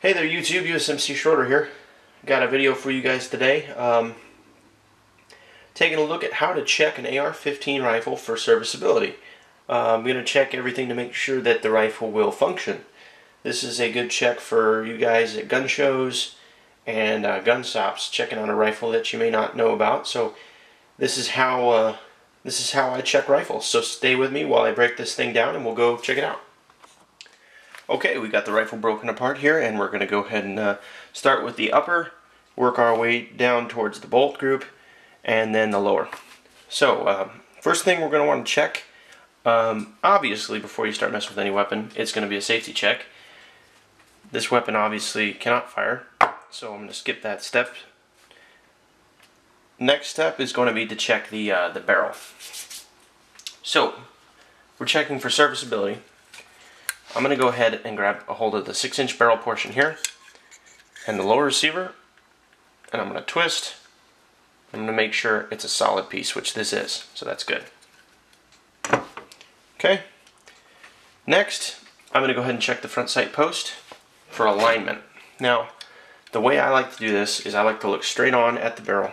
Hey there YouTube, USMC Schroeder here. Got a video for you guys today. Um, taking a look at how to check an AR-15 rifle for serviceability. Uh, I'm going to check everything to make sure that the rifle will function. This is a good check for you guys at gun shows and uh, gun stops, checking on a rifle that you may not know about. So this is how uh, this is how I check rifles. So stay with me while I break this thing down and we'll go check it out. Okay, we got the rifle broken apart here and we're going to go ahead and uh, start with the upper, work our way down towards the bolt group, and then the lower. So, uh, first thing we're going to want to check, um, obviously before you start messing with any weapon, it's going to be a safety check. This weapon obviously cannot fire, so I'm going to skip that step. Next step is going to be to check the, uh, the barrel. So, we're checking for serviceability. I'm going to go ahead and grab a hold of the 6 inch barrel portion here and the lower receiver and I'm going to twist. I'm going to make sure it's a solid piece, which this is, so that's good. Okay. Next, I'm going to go ahead and check the front sight post for alignment. Now, the way I like to do this is I like to look straight on at the barrel.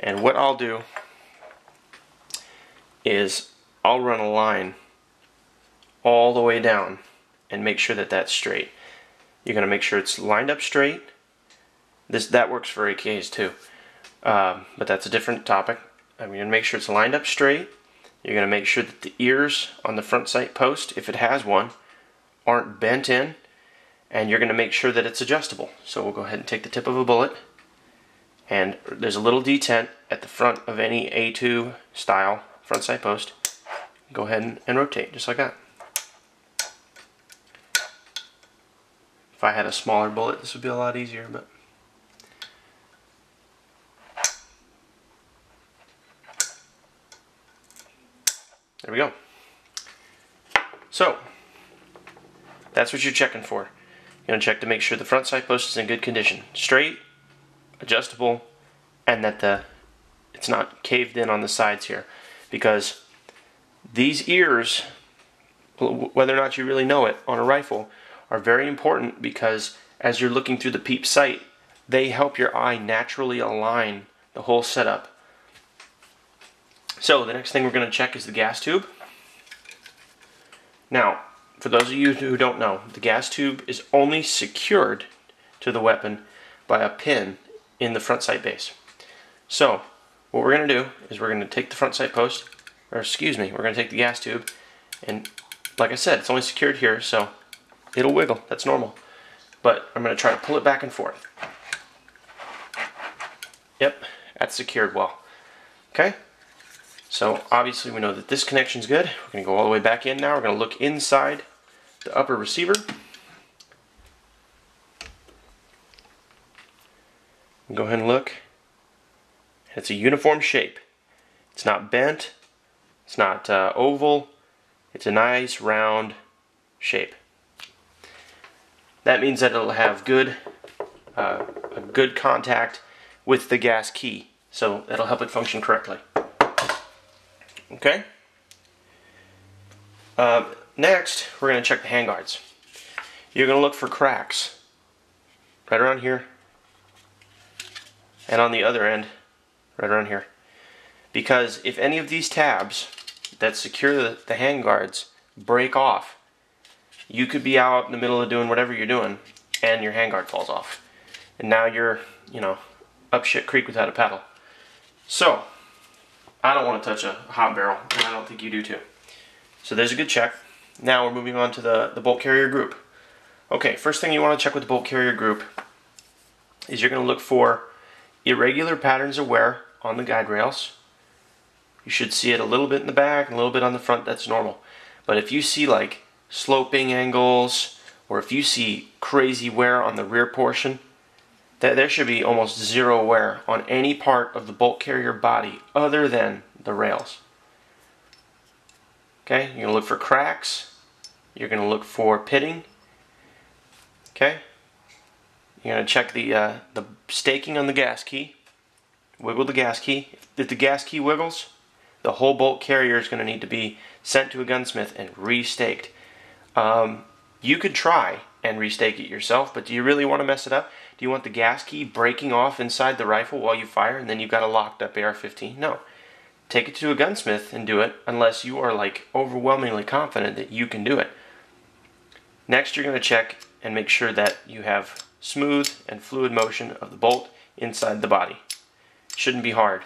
And what I'll do is I'll run a line all the way down and make sure that that's straight. You're going to make sure it's lined up straight. This That works for AKs too, um, but that's a different topic. I'm going to make sure it's lined up straight. You're going to make sure that the ears on the front sight post, if it has one, aren't bent in. And you're going to make sure that it's adjustable. So we'll go ahead and take the tip of a bullet. And there's a little detent at the front of any A2 style front sight post. Go ahead and, and rotate, just like that. If I had a smaller bullet, this would be a lot easier, but... There we go. So, that's what you're checking for. You're going to check to make sure the front sight post is in good condition. Straight, adjustable, and that the it's not caved in on the sides here. Because these ears, whether or not you really know it on a rifle, are very important because as you're looking through the peep sight, they help your eye naturally align the whole setup. So the next thing we're going to check is the gas tube. Now, for those of you who don't know, the gas tube is only secured to the weapon by a pin in the front sight base. So, what we're going to do is we're going to take the front sight post, or excuse me, we're going to take the gas tube, and like I said, it's only secured here, so It'll wiggle, that's normal. But I'm going to try to pull it back and forth. Yep, that's secured well. Okay, so obviously we know that this connection's good. We're going to go all the way back in now. We're going to look inside the upper receiver. Go ahead and look. It's a uniform shape. It's not bent. It's not uh, oval. It's a nice round shape. That means that it'll have good, uh, a good contact with the gas key. So that'll help it function correctly. Okay? Uh, next, we're going to check the handguards. You're going to look for cracks right around here and on the other end right around here. Because if any of these tabs that secure the, the handguards break off, you could be out in the middle of doing whatever you're doing and your handguard falls off. And now you're, you know, up shit creek without a paddle. So, I don't want to touch a hot barrel, and I don't think you do too. So there's a good check. Now we're moving on to the, the bolt carrier group. Okay, first thing you want to check with the bolt carrier group is you're going to look for irregular patterns of wear on the guide rails. You should see it a little bit in the back, a little bit on the front, that's normal. But if you see like sloping angles, or if you see crazy wear on the rear portion, that there should be almost zero wear on any part of the bolt carrier body other than the rails. Okay, you're going to look for cracks. You're going to look for pitting. Okay, you're going to check the uh, the staking on the gas key. Wiggle the gas key. If the gas key wiggles, the whole bolt carrier is going to need to be sent to a gunsmith and restaked. Um, you could try and restake it yourself, but do you really want to mess it up? Do you want the gas key breaking off inside the rifle while you fire and then you've got a locked up AR-15? No. Take it to a gunsmith and do it unless you are like overwhelmingly confident that you can do it. Next, you're going to check and make sure that you have smooth and fluid motion of the bolt inside the body. Shouldn't be hard.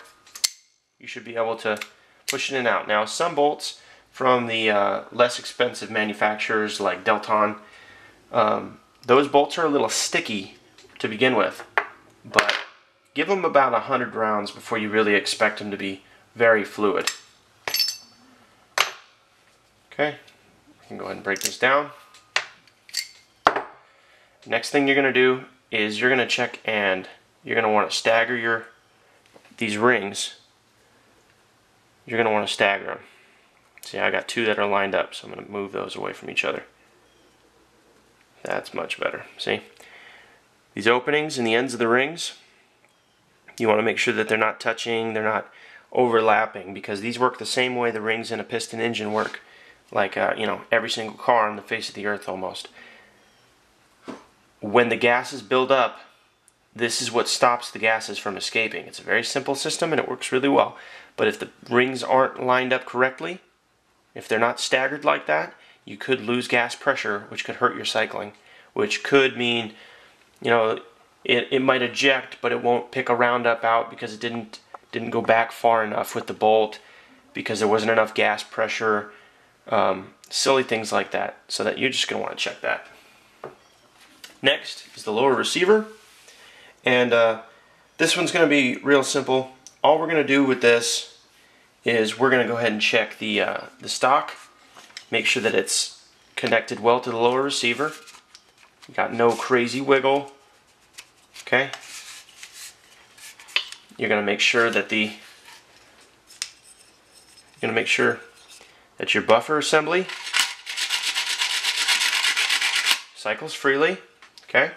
You should be able to push it in and out. Now, some bolts from the uh, less expensive manufacturers like Del-Ton, um, those bolts are a little sticky to begin with, but give them about 100 rounds before you really expect them to be very fluid. Okay, I can go ahead and break this down. Next thing you're going to do is you're going to check and you're going to want to stagger your these rings. You're going to want to stagger them. See, I got two that are lined up, so I'm going to move those away from each other. That's much better. See? These openings in the ends of the rings, you want to make sure that they're not touching, they're not overlapping, because these work the same way the rings in a piston engine work. Like, uh, you know, every single car on the face of the earth almost when the gases build up, this is what stops the gases from escaping. It's a very simple system and it works really well. But if the rings aren't lined up correctly, if they're not staggered like that, you could lose gas pressure, which could hurt your cycling, which could mean, you know, it, it might eject, but it won't pick a roundup out because it didn't didn't go back far enough with the bolt because there wasn't enough gas pressure, um, silly things like that. So that you're just going to want to check that. Next is the lower receiver. And uh, this one's going to be real simple. All we're going to do with this is we're going to go ahead and check the, uh, the stock. Make sure that it's connected well to the lower receiver. Got no crazy wiggle. Okay. You're going to make sure that the you're going to make sure that your buffer assembly cycles freely. Okay?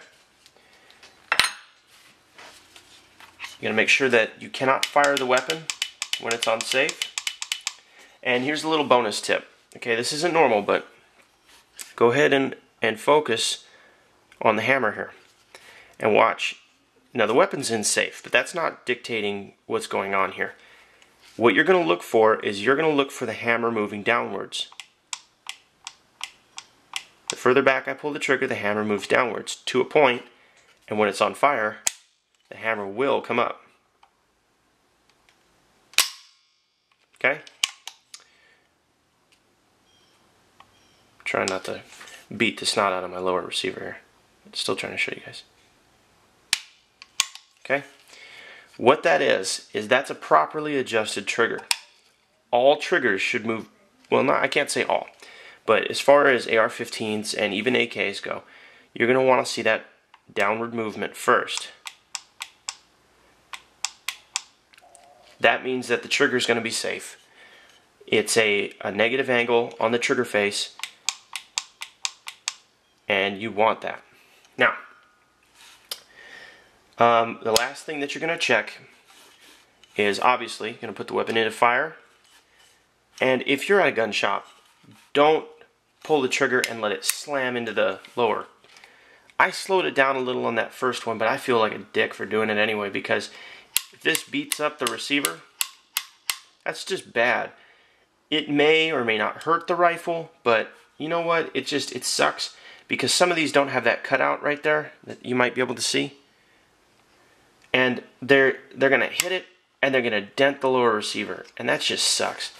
You're going to make sure that you cannot fire the weapon when it's on safe. And here's a little bonus tip. Okay, this isn't normal, but go ahead and, and focus on the hammer here. And watch. Now the weapon's in safe, but that's not dictating what's going on here. What you're going to look for is you're going to look for the hammer moving downwards. The further back I pull the trigger, the hammer moves downwards to a point, and when it's on fire, the hammer will come up. Okay? Trying not to beat the snot out of my lower receiver here. Still trying to show you guys. Okay? What that is, is that's a properly adjusted trigger. All triggers should move, well, not, I can't say all. But as far as AR-15s and even AKs go, you're going to want to see that downward movement first. That means that the trigger is going to be safe. It's a, a negative angle on the trigger face, and you want that. Now, um, the last thing that you're going to check is obviously going to put the weapon into fire. And if you're at a gun shop, don't pull the trigger and let it slam into the lower. I slowed it down a little on that first one, but I feel like a dick for doing it anyway because if this beats up the receiver, that's just bad. It may or may not hurt the rifle, but you know what? It just, it sucks because some of these don't have that cutout right there that you might be able to see. And they're, they're going to hit it and they're going to dent the lower receiver, and that just sucks.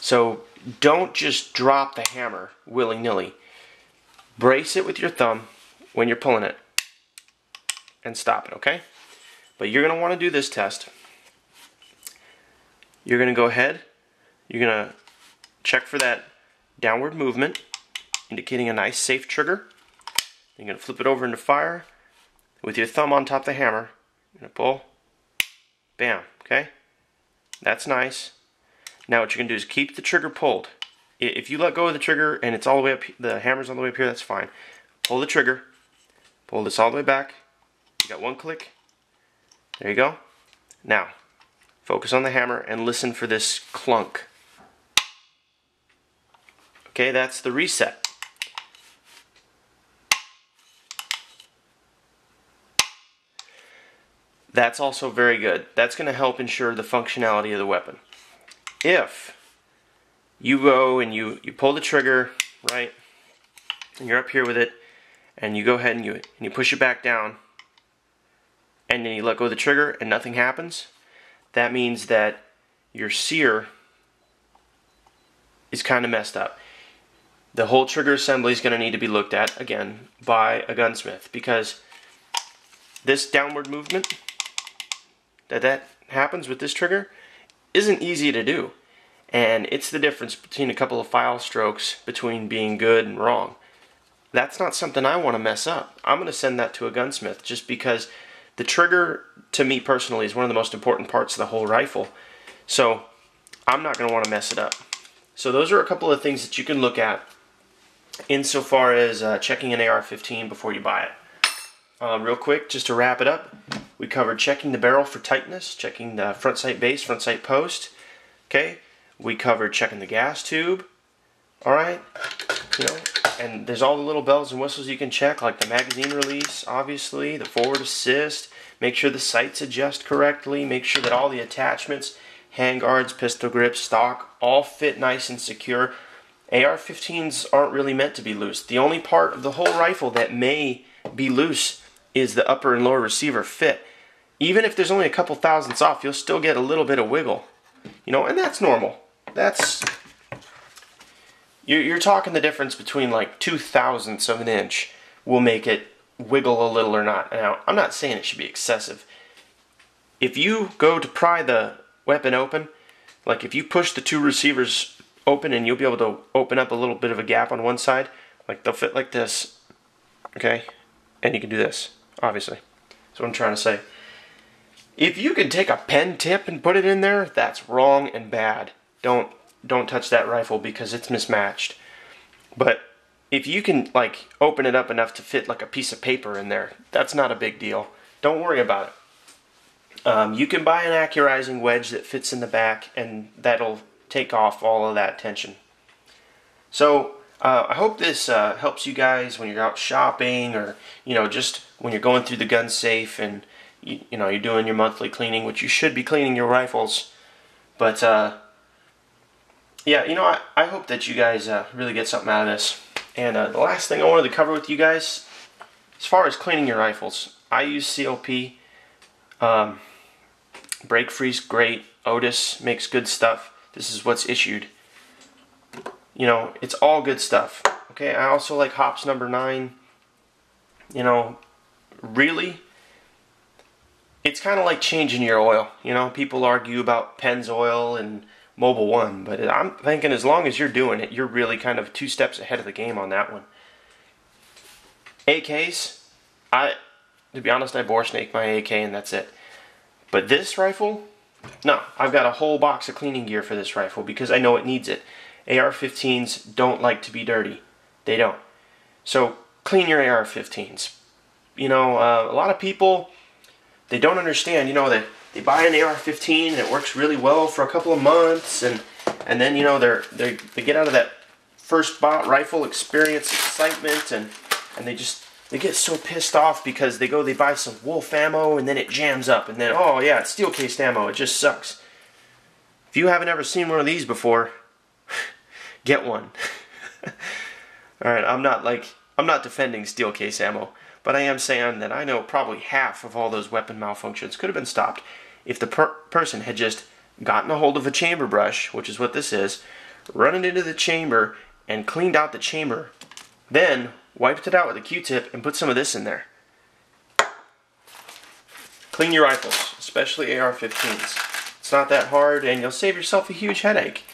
So don't just drop the hammer willy-nilly. Brace it with your thumb when you're pulling it and stop it, okay? But you're going to want to do this test. You're going to go ahead, you're going to check for that downward movement, indicating a nice safe trigger. You're going to flip it over into fire with your thumb on top of the hammer. You're going to pull, bam, okay? That's nice. Now what you're going to do is keep the trigger pulled. If you let go of the trigger and it's all the way up, the hammer's all the way up here, that's fine. Pull the trigger, pull this all the way back. You got one click. There you go. Now, focus on the hammer and listen for this clunk. Okay, that's the reset. That's also very good. That's going to help ensure the functionality of the weapon. If you go and you, you pull the trigger, right, and you're up here with it, and you go ahead and you, and you push it back down, and then you let go of the trigger and nothing happens, that means that your sear is kind of messed up. The whole trigger assembly is going to need to be looked at again by a gunsmith because this downward movement that that happens with this trigger isn't easy to do. And it's the difference between a couple of file strokes between being good and wrong. That's not something I want to mess up. I'm going to send that to a gunsmith just because the trigger, to me personally, is one of the most important parts of the whole rifle. So I'm not going to want to mess it up. So those are a couple of things that you can look at insofar as uh, checking an AR-15 before you buy it. Uh, real quick, just to wrap it up, we covered checking the barrel for tightness, checking the front sight base, front sight post. Okay, we covered checking the gas tube. All right, you know, and there's all the little bells and whistles you can check, like the magazine release, obviously, the forward assist. Make sure the sights adjust correctly. Make sure that all the attachments, handguards, pistol grips, stock, all fit nice and secure. AR-15s aren't really meant to be loose. The only part of the whole rifle that may be loose is the upper and lower receiver fit. Even if there's only a couple thousandths off, you'll still get a little bit of wiggle. You know, and that's normal. That's you're, you're talking the difference between like two thousandths of an inch will make it wiggle a little or not. Now, I'm not saying it should be excessive. If you go to pry the weapon open, like if you push the two receivers open and you'll be able to open up a little bit of a gap on one side, like they'll fit like this, okay? And you can do this, obviously. That's what I'm trying to say. If you can take a pen tip and put it in there, that's wrong and bad. Don't don't touch that rifle because it's mismatched. But if you can like open it up enough to fit like a piece of paper in there, that's not a big deal. Don't worry about it. Um, you can buy an accurizing wedge that fits in the back and that'll take off all of that tension. So uh, I hope this uh, helps you guys when you're out shopping or you know just when you're going through the gun safe and you, you know you're doing your monthly cleaning, which you should be cleaning your rifles. But uh, yeah, you know I, I hope that you guys uh, really get something out of this. And uh, the last thing I wanted to cover with you guys, as far as cleaning your rifles, I use CLP. Um, Break Free's great. Otis makes good stuff. This is what's issued. You know, it's all good stuff. Okay, I also like Hoppe's number nine. You know, really, it's kind of like changing your oil. You know, people argue about Pennzoil and Mobil One, but I'm thinking as long as you're doing it, you're really kind of two steps ahead of the game on that one. AKs, I, to be honest, I bore snake my AK and that's it. But this rifle, no, I've got a whole box of cleaning gear for this rifle because I know it needs it. AR-15s don't like to be dirty. They don't. So clean your AR-15s. You know, uh, a lot of people, they don't understand, you know, they, they buy an AR-15 and it works really well for a couple of months and and then, you know, they're, they they get out of that first bought rifle experience excitement and, and they just they get so pissed off because they go, they buy some wolf ammo, and then it jams up, and then, oh yeah, it's steel cased ammo, it just sucks. If you haven't ever seen one of these before, get one. Alright, I'm not like, I'm not defending steel case ammo, but I am saying that I know probably half of all those weapon malfunctions could have been stopped if the per person had just gotten a hold of a chamber brush, which is what this is, run it into the chamber, and cleaned out the chamber. Then, wiped it out with a Q-tip, and put some of this in there. Clean your rifles, especially AR-15s. It's not that hard, and you'll save yourself a huge headache.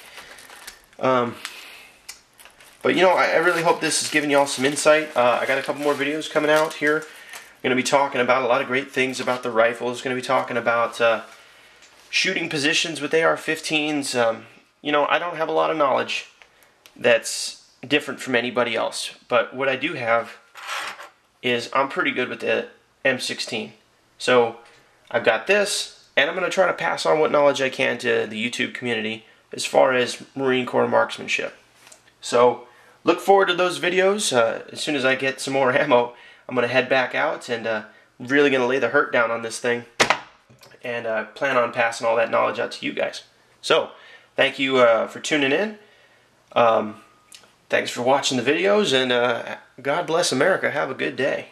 Um, but you know, I, I, really hope this has given you all some insight. Uh, I got a couple more videos coming out here. Going to be talking about a lot of great things about the rifles. Going to be talking about uh, shooting positions with AR-15s. Um, you know, I don't have a lot of knowledge that's different from anybody else. But what I do have is I'm pretty good with the M16. So I've got this, and I'm going to try to pass on what knowledge I can to the YouTube community as far as Marine Corps marksmanship. So look forward to those videos. Uh, as soon as I get some more ammo, I'm going to head back out and uh, really going to lay the hurt down on this thing. and uh, plan on passing all that knowledge out to you guys. So, thank you uh, for tuning in. Um, thanks for watching the videos, and uh, God bless America. Have a good day.